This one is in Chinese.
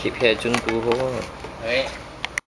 คลิปแค่จุนตูเพราะว่า เฮ้ย